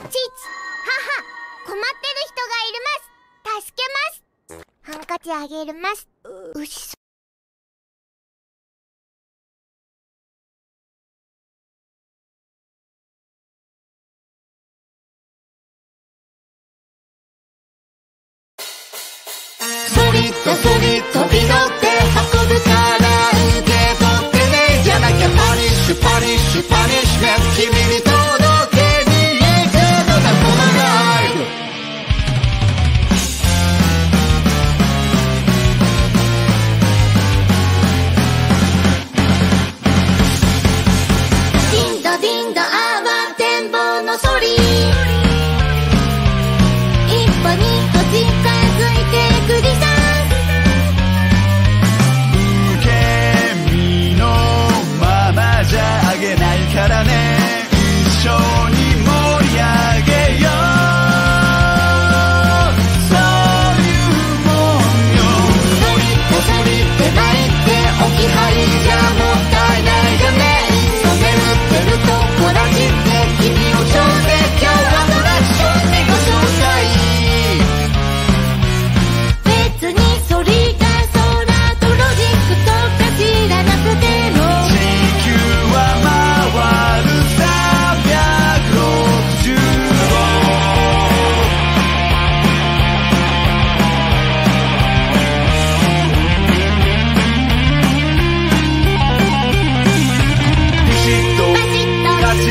母困ってる人がいるます。助けます。ハンカチあげるます。うしそ。そりとそりっと祈って運ぶか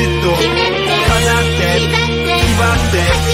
じっと叶って祝って。